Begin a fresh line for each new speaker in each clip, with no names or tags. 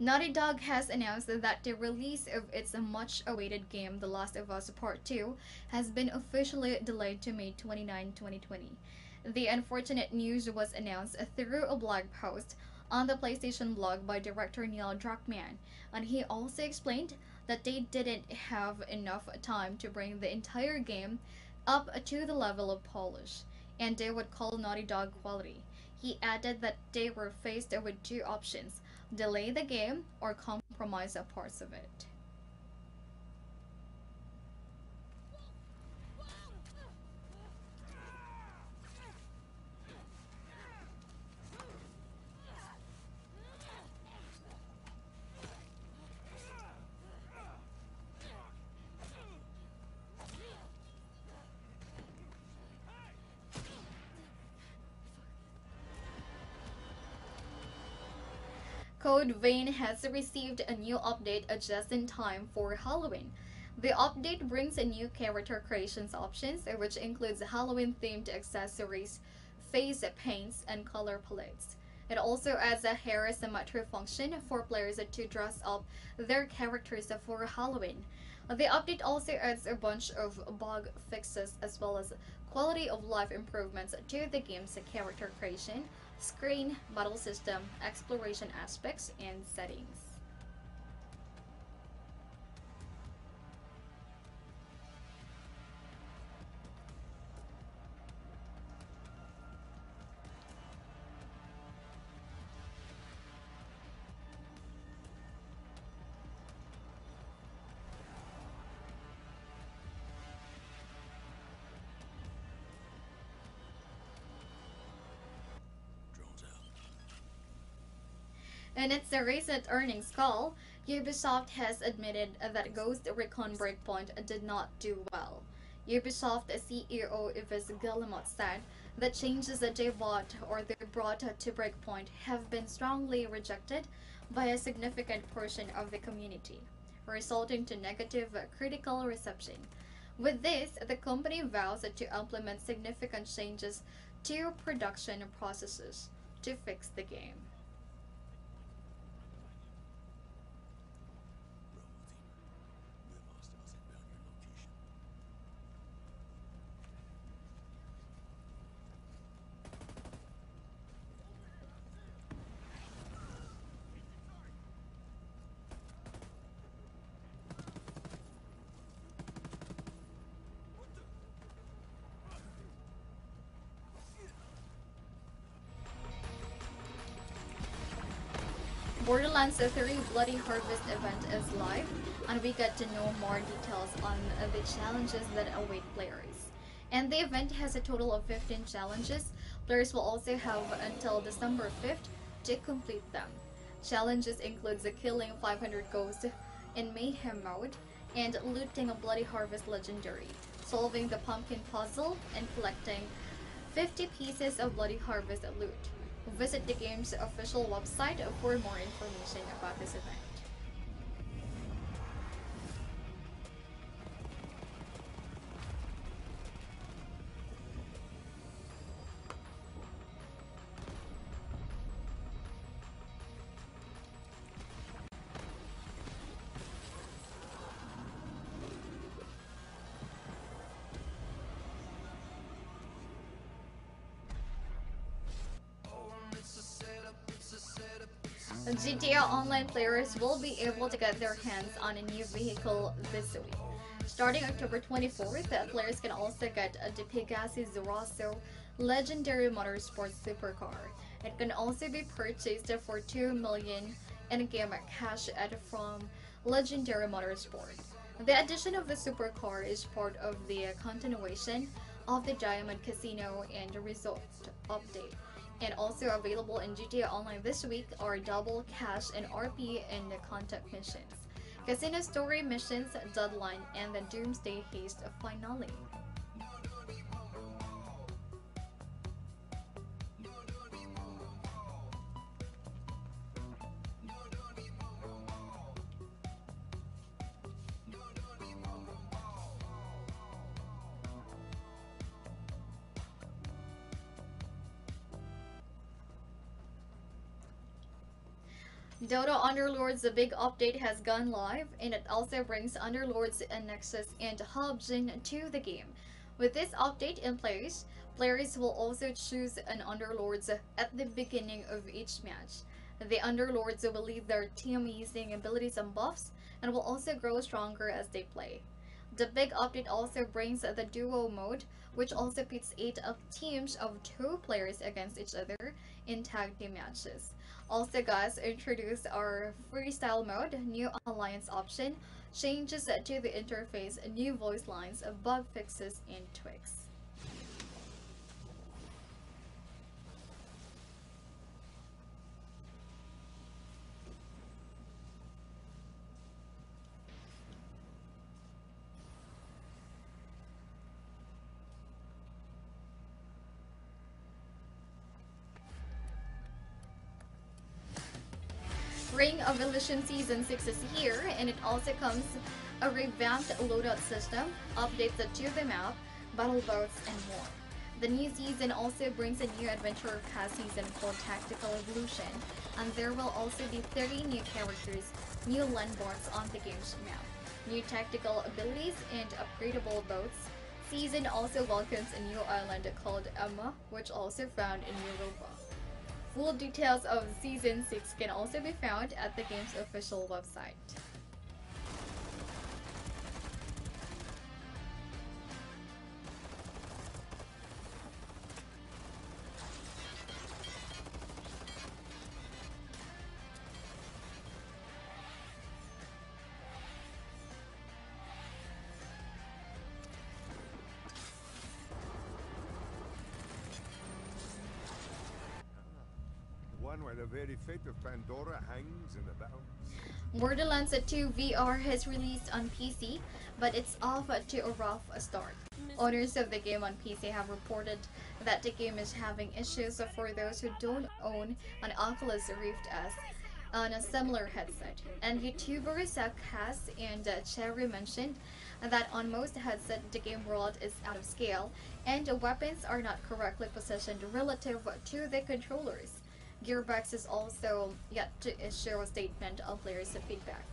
Naughty Dog has announced that the release of its much awaited game, The Last of Us Part 2, has been officially delayed to May 29, 2020. The unfortunate news was announced through a blog post on the PlayStation blog by director Neil Druckmann, and he also explained that they didn't have enough time to bring the entire game up to the level of polish, and they would call Naughty Dog quality. He added that they were faced with two options delay the game or compromise parts of it. Vein has received a new update uh, just in time for Halloween. The update brings a new character creations options, uh, which includes Halloween-themed accessories, face paints, and color palettes. It also adds a hair symmetry function for players to dress up their characters for Halloween. The update also adds a bunch of bug fixes as well as quality of life improvements to the game's character creation, screen, battle system, exploration aspects, and settings. In its recent earnings call, Ubisoft has admitted that Ghost Recon Breakpoint did not do well. Ubisoft CEO Yves Guillemot said the changes that they bought or they brought to Breakpoint have been strongly rejected by a significant portion of the community, resulting to negative critical reception. With this, the company vows to implement significant changes to production processes to fix the game. Borderlands 3 Bloody Harvest event is live, and we get to know more details on the challenges that await players. And the event has a total of 15 challenges. Players will also have until December 5th to complete them. Challenges include the killing 500 ghosts in Mayhem mode and looting a Bloody Harvest legendary, solving the pumpkin puzzle, and collecting 50 pieces of Bloody Harvest loot. Visit the game's official website for more information about this event. GTA Online players will be able to get their hands on a new vehicle this week. Starting October 24th, uh, players can also get the Pegassi Zorrusso Legendary Motorsports Supercar. It can also be purchased for 2 million in-game cash from Legendary Motorsport. The addition of the supercar is part of the continuation of the Diamond Casino and Resort update and also available in GTA Online this week are Double Cash and RP in the Contact missions, Casino Story missions, Deadline, and the Doomsday Heist finale. Dota Underlords, the big update has gone live, and it also brings Underlords Anessix and Hobgen to the game. With this update in place, players will also choose an Underlords at the beginning of each match. The Underlords will lead their team using abilities and buffs, and will also grow stronger as they play. The big update also brings the duo mode, which also pits 8 of teams of 2 players against each other in tag team matches. Also guys, introduce our freestyle mode, new alliance option, changes to the interface, new voice lines, bug fixes, and tweaks. Ring of Elysium Season 6 is here, and it also comes a revamped loadout system, updates to the map, battle boats, and more. The new season also brings a new adventure pass season called Tactical Evolution, and there will also be 30 new characters, new landmarks on the game's map, new tactical abilities, and upgradable boats. Season also welcomes a new island called Emma, which also found in Europa. Full details of Season 6 can also be found at the game's official website.
Very fate of Pandora hangs in the balance.
Borderlands 2 VR has released on PC, but it's off to a rough start. Owners of the game on PC have reported that the game is having issues for those who don't own an Oculus Rift S on a similar headset. And YouTubers Cass and uh, Cherry mentioned that on most headsets the game world is out of scale and the weapons are not correctly positioned relative to the controllers. Gearbox is also yet to issue a statement on players' feedback.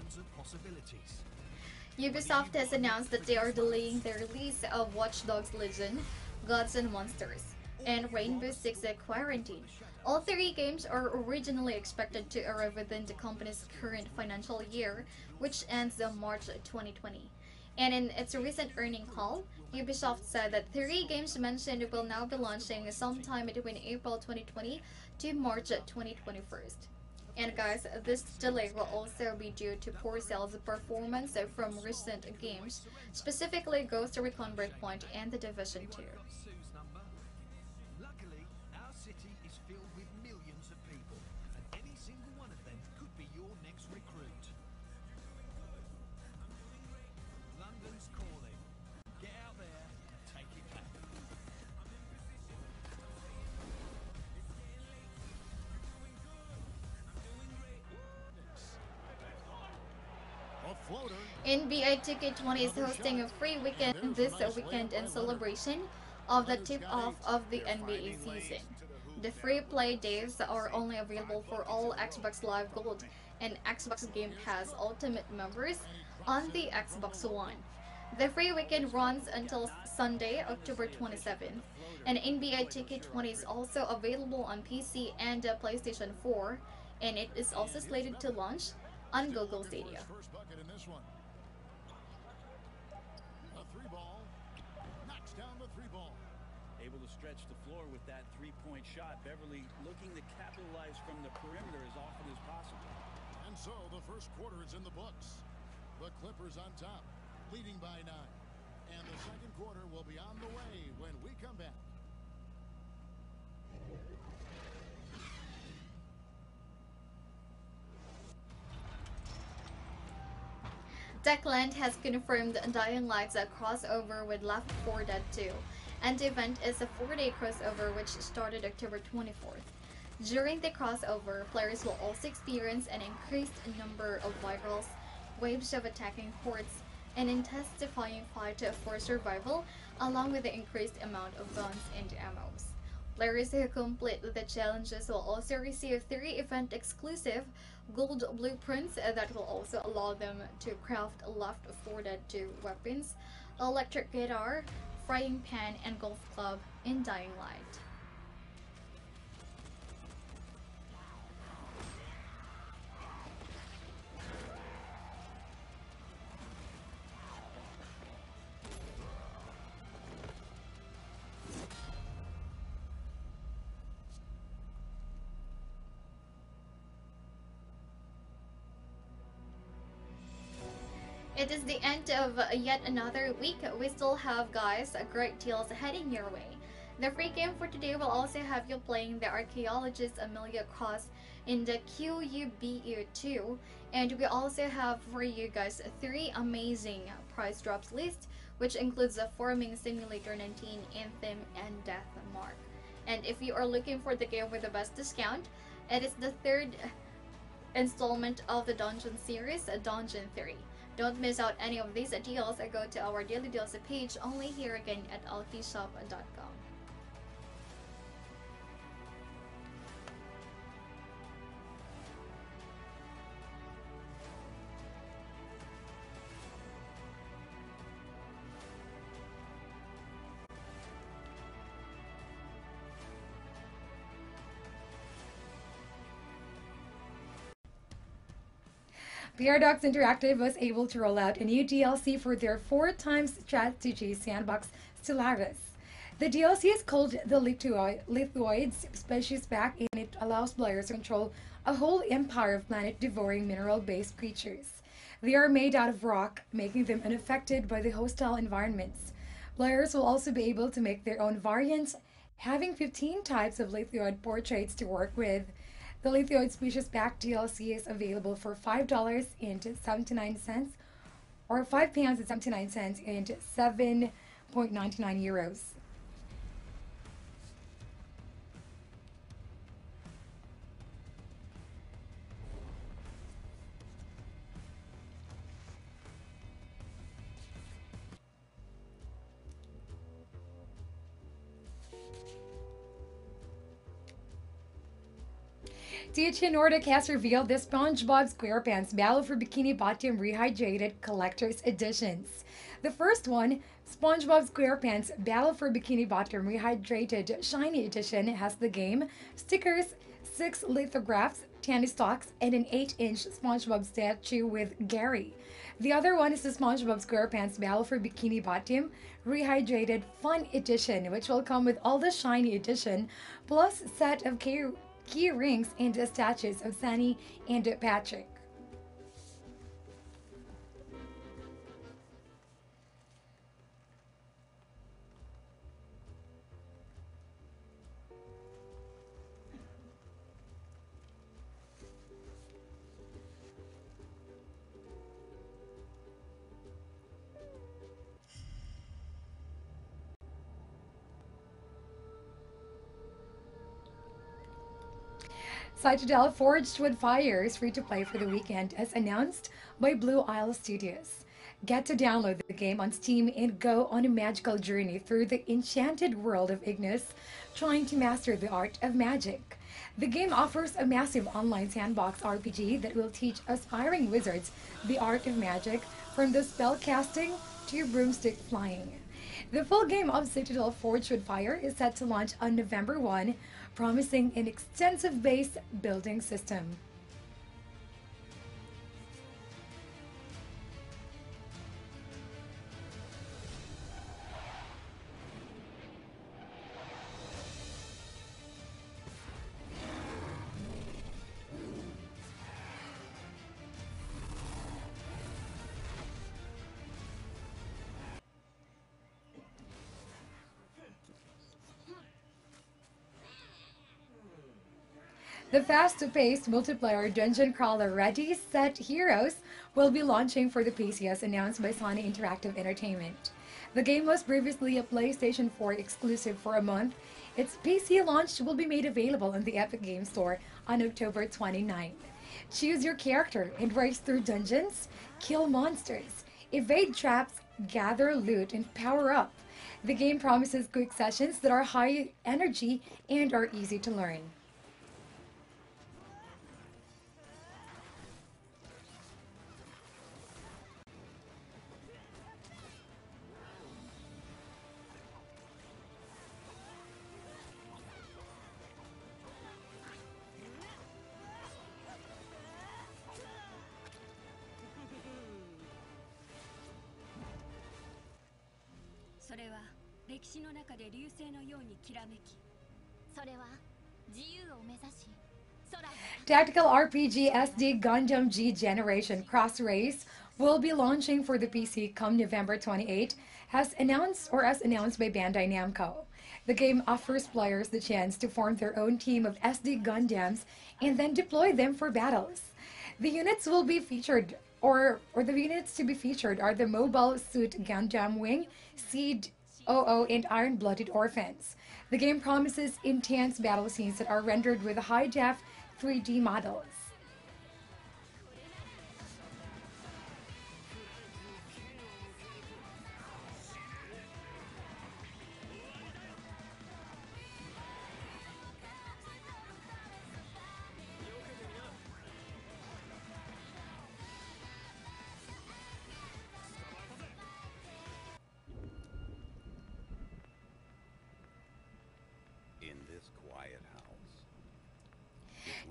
Thousands of possibilities.
Ubisoft has announced that they are delaying the release of Watch Dogs Legion, Gods and Monsters, and Rainbow Six Quarantine. All three games are originally expected to arrive within the company's current financial year, which ends on March 2020. And in its recent earning call, Ubisoft said that three games mentioned will now be launching sometime between April 2020 to March 2021. And guys, this delay will also be due to poor sales performance from recent games, specifically Ghost Recon Breakpoint and The Division 2. NBA 2K20 is hosting a free weekend this weekend in celebration of the tip-off of the NBA season. The free play days are only available for all Xbox Live Gold and Xbox Game Pass Ultimate members on the Xbox One. The free weekend runs until Sunday, October 27th, and NBA 2K20 is also available on PC and PlayStation 4, and it is also slated to launch on Google Stadia.
First bucket in this one. A three ball. Knocks down the three ball.
Able to stretch the floor with that three-point shot. Beverley looking to capitalize from the perimeter as often as possible.
And so the first quarter is in the books. The Clippers on top, leading by nine. And the second quarter will be on the way when we come back.
Techland has confirmed Dying Light's crossover with Left 4 Dead 2, and the event is a four-day crossover which started October 24th. During the crossover, players will also experience an increased number of virals, waves of attacking hordes, and intensifying fight for survival, along with the increased amount of guns and ammos. Players who complete the challenges will also receive three event exclusive gold blueprints that will also allow them to craft left 4 Dead 2 weapons, electric guitar, frying pan, and golf club in Dying Light. It is the end of yet another week. We still have, guys, a great deals heading your way. The free game for today will also have you playing the Archaeologist Amelia Cross in the Q.U.B.E. 2. And we also have for you guys three amazing prize drops list, which includes the Farming Simulator 19, Anthem, and Death Mark. And if you are looking for the game with the best discount, it is the third installment of the Dungeon series, Dungeon 3. Don't miss out any of these deals. Go to our daily deals page only here again at allkeyshop.com.
Paradox Interactive was able to roll out a new DLC for their four times strategy sandbox Stellaris. The DLC is called the Lithoids Species Pack and it allows players to control a whole empire of planet-devouring mineral-based creatures. They are made out of rock, making them unaffected by the hostile environments. Players will also be able to make their own variants, having 15 types of lithoid portraits to work with. The Lithoid Species Pack DLC is available for $5.79 or £5.79 and 7.99 euros. Nordic has revealed the SpongeBob SquarePants Battle for Bikini Bottom Rehydrated Collector's Editions. The first one, SpongeBob SquarePants Battle for Bikini Bottom Rehydrated Shiny Edition, has the game, stickers, six lithographs, tennis stocks, and an 8-inch SpongeBob statue with Gary. The other one is the SpongeBob SquarePants Battle for Bikini Bottom Rehydrated Fun Edition, which will come with all the Shiny Edition, plus set of K key rings and statues of Sunny and Patrick. Citadel Forged with Fire is free to play for the weekend as announced by Blue Isle Studios. Get to download the game on Steam and go on a magical journey through the enchanted world of Ignis, trying to master the art of magic. The game offers a massive online sandbox RPG that will teach aspiring wizards the art of magic from the spell casting to broomstick flying. The full game of Citadel Forged with Fire is set to launch on November 1 promising an extensive base building system. The fast-paced multiplayer dungeon crawler Ready Set Heroes will be launching for the PC as announced by Sony Interactive Entertainment. The game was previously a PlayStation 4 exclusive for a month. Its PC launch will be made available in the Epic Game Store on October 29. Choose your character and race through dungeons, kill monsters, evade traps, gather loot, and power up. The game promises quick sessions that are high energy and are easy to learn. Tactical RPG SD Gundam G Generation Cross Rays will be launching for the PC come November 28, as announced or as announced by Bandai Namco. The game offers players the chance to form their own team of SD Gundams and then deploy them for battles. The units will be featured or or the units to be featured are the Mobile Suit Gundam Wing, Seed OO, and Iron Blooded Orphans. The game promises intense battle scenes that are rendered with high def 3D models.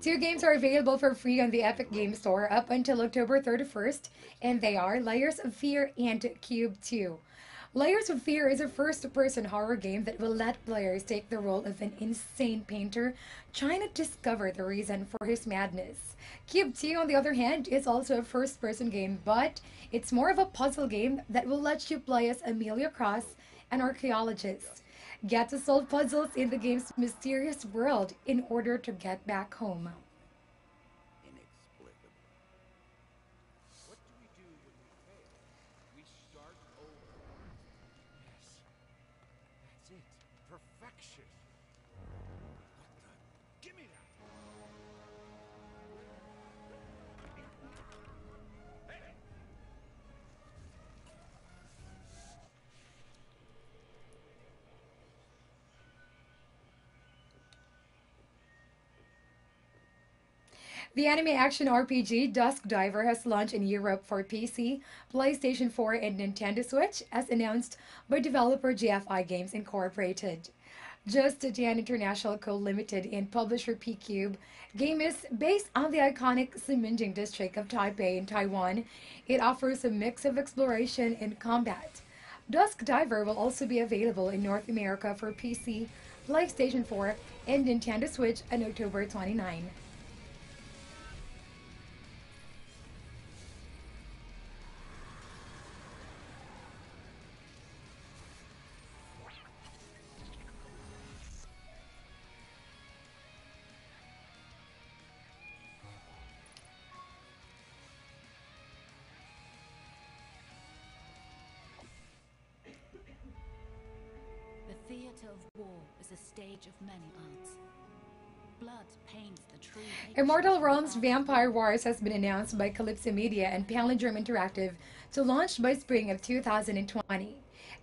Two games are available for free on the Epic Game Store up until October 31st, and they are Layers of Fear and Cube 2. Layers of Fear is a first person horror game that will let players take the role of an insane painter trying to discover the reason for his madness. Cube 2, on the other hand, is also a first person game, but it's more of a puzzle game that will let you play as Amelia Cross, an archaeologist. Get to solve puzzles in the game's mysterious world in order to get back home.
The
anime action RPG Dusk Diver has launched in Europe for PC, PlayStation 4, and Nintendo Switch, as announced by developer JFI Games Incorporated. Just Dance International Co. Limited and publisher PQube game is based on the iconic Ximending district of Taipei in Taiwan. It offers a mix of exploration and combat. Dusk Diver will also be available in North America for PC, PlayStation 4, and Nintendo Switch on October 29.
The theatre of war is a stage of many arts. Blood paints the true.
Immortal Realms. Vampire Wars has been announced by Kalypso Media and Palindrome Interactive to launch by spring of 2020.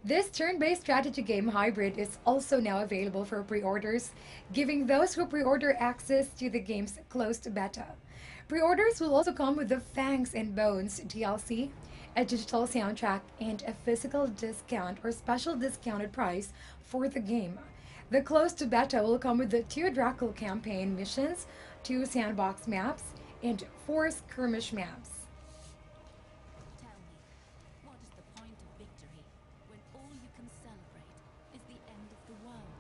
This turn based strategy game hybrid is also now available for pre orders, giving those who pre order access to the game's closed beta. Pre orders will also come with the Fangs and Bones DLC, a digital soundtrack, and a physical discount or special discounted price for the game. The close to beta will come with the two Dracula campaign missions, two sandbox maps, and four skirmish maps.
Tell me, what is the point of victory when all you can celebrate is the end of the world?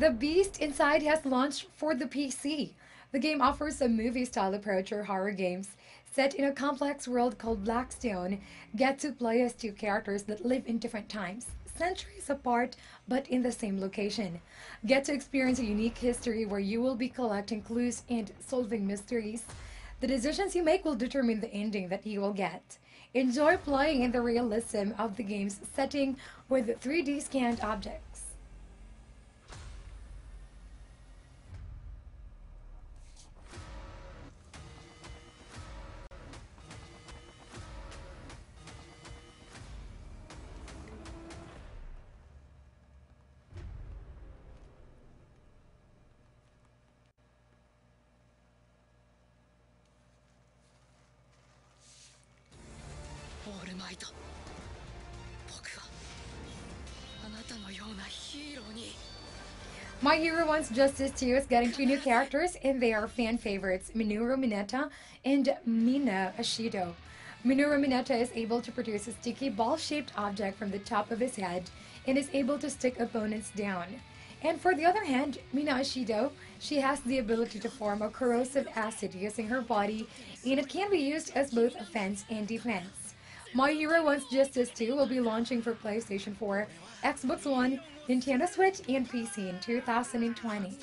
The Beast Inside has launched for the PC. The game offers a movie style approach or horror games. Set in a complex world called Blackstone, get to play as two characters that live in different times, centuries apart, but in the same location. Get to experience a unique history where you will be collecting clues and solving mysteries. The decisions you make will determine the ending that you will get. Enjoy playing in the realism of the game's setting with 3D scanned objects. My Hero One's Justice 2 is getting two new characters, and they are fan favorites Minoru Mineta and Mina Ashido. Minoru Mineta is able to produce a sticky ball shaped object from the top of his head and is able to stick opponents down. And for the other hand, Mina Ashido, she has the ability to form a corrosive acid using her body, and it can be used as both offense and defense. My Hero One's Justice 2 will be launching for PlayStation 4, Xbox One, Nintendo Switch, and PC in 2020.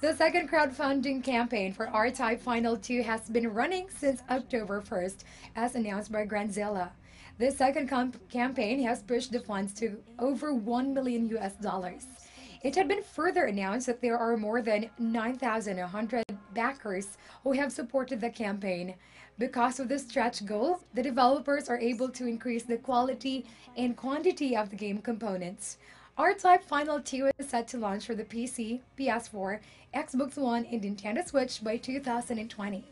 The second crowdfunding campaign for R-Type Final 2 has been running since October 1st, as announced by Granzella. The second campaign has pushed the funds to over 1 million US dollars. It had been further announced that there are more than 9,100 backers who have supported the campaign. Because of the stretch goal, the developers are able to increase the quality and quantity of the game components. R-Type Final 2 is set to launch for the PC, PS4, Xbox One, and Nintendo Switch by 2020.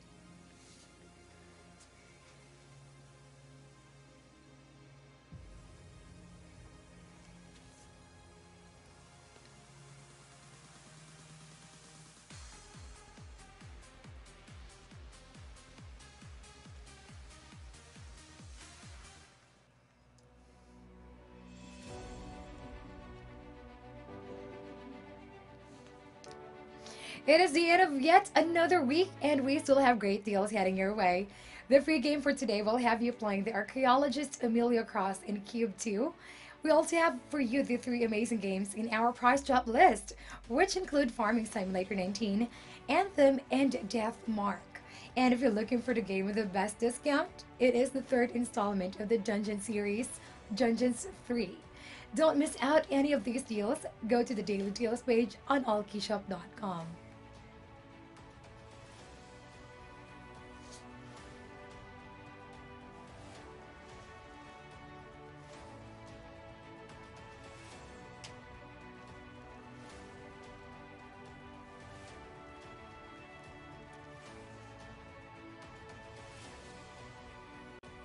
It is the end of yet another week, and we still have great deals heading your way. The free game for today will have you playing the Archaeologist Amelia Cross in Cube 2. We also have for you the three amazing games in our price drop list, which include Farming Simulator 19, Anthem, and Death Mark. And if you're looking for the game with the best discount, it is the third installment of the Dungeon series, Dungeons 3. Don't miss out any of these deals. Go to the daily deals page on allkeyshop.com.